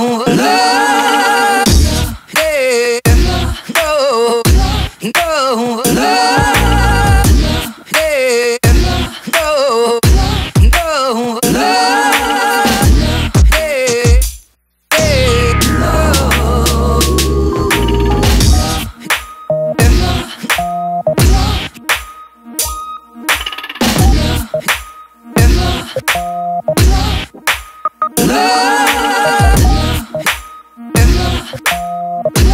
Love. Yeah.